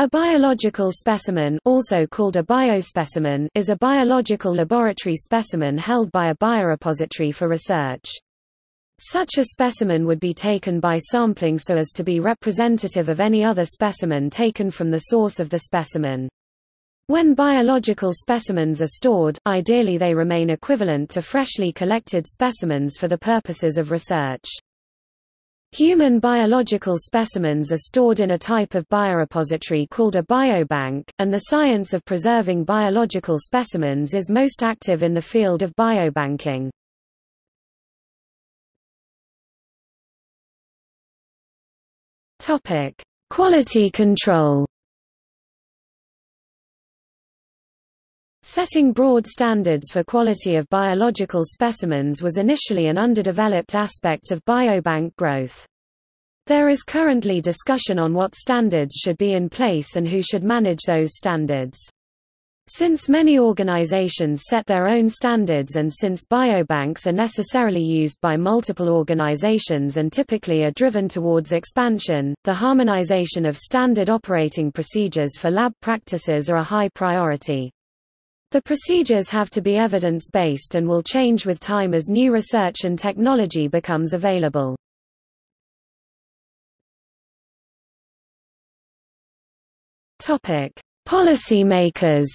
A biological specimen also called a biospecimen is a biological laboratory specimen held by a biorepository for research. Such a specimen would be taken by sampling so as to be representative of any other specimen taken from the source of the specimen. When biological specimens are stored, ideally they remain equivalent to freshly collected specimens for the purposes of research. Human biological specimens are stored in a type of biorepository called a biobank, and the science of preserving biological specimens is most active in the field of biobanking. Quality control. Setting broad standards for quality of biological specimens was initially an underdeveloped aspect of biobank growth. There is currently discussion on what standards should be in place and who should manage those standards. Since many organizations set their own standards and since biobanks are necessarily used by multiple organizations and typically are driven towards expansion, the harmonization of standard operating procedures for lab practices are a high priority. The procedures have to be evidence-based and will change with time as new research and technology becomes available. Topic: Policymakers.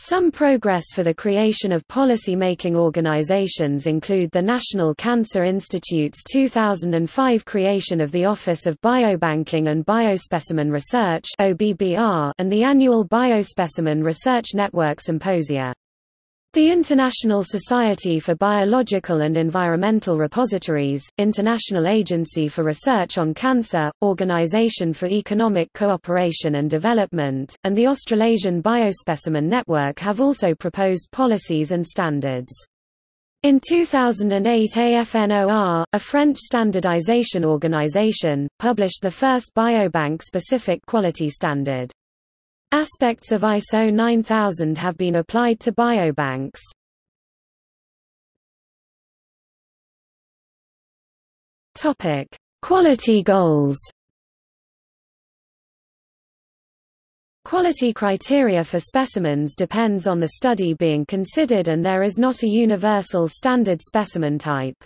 Some progress for the creation of policy-making organizations include the National Cancer Institute's 2005 creation of the Office of Biobanking and Biospecimen Research and the annual Biospecimen Research Network Symposia. The International Society for Biological and Environmental Repositories, International Agency for Research on Cancer, Organization for Economic Cooperation and Development, and the Australasian Biospecimen Network have also proposed policies and standards. In 2008 AFNOR, a French standardization organization, published the first biobank-specific quality standard. Aspects of ISO 9000 have been applied to biobanks. Topic: Quality goals. Quality criteria for specimens depends on the study being considered and there is not a universal standard specimen type.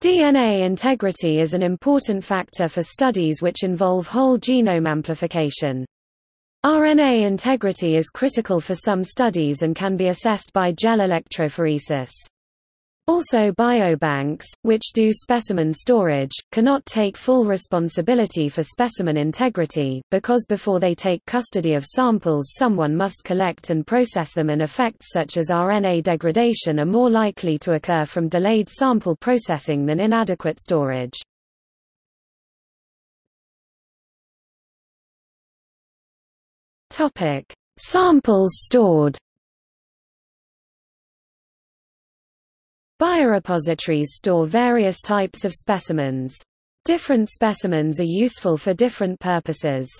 DNA integrity is an important factor for studies which involve whole genome amplification. RNA integrity is critical for some studies and can be assessed by gel electrophoresis. Also biobanks, which do specimen storage, cannot take full responsibility for specimen integrity, because before they take custody of samples someone must collect and process them and effects such as RNA degradation are more likely to occur from delayed sample processing than inadequate storage. Topic: Samples stored. Biorepositories store various types of specimens. Different specimens are useful for different purposes.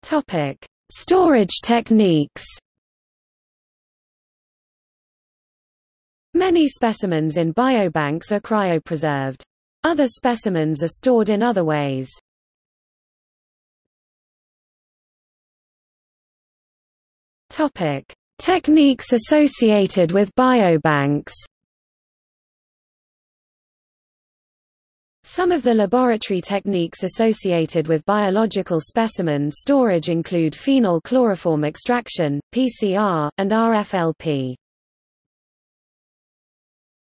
Topic: Storage techniques. Many specimens in biobanks are cryopreserved. Other specimens are stored in other ways. Topic: Techniques associated with biobanks. Some of the laboratory techniques associated with biological specimen storage include phenol chloroform extraction, PCR, and RFLP.